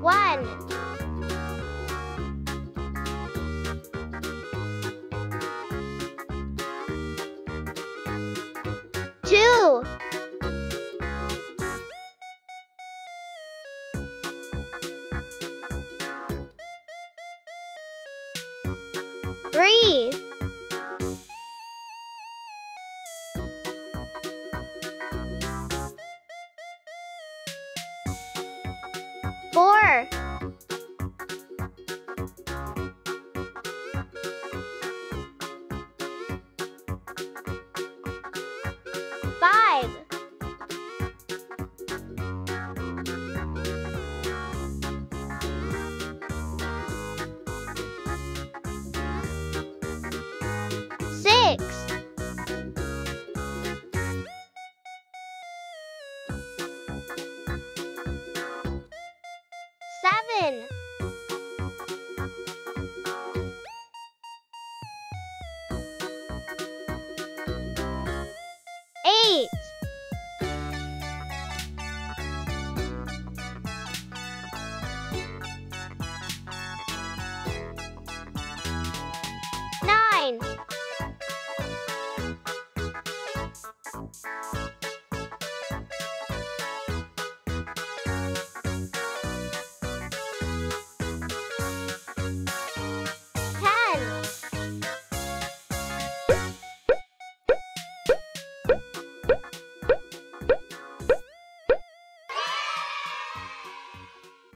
One. Two. Three. Six. Seven.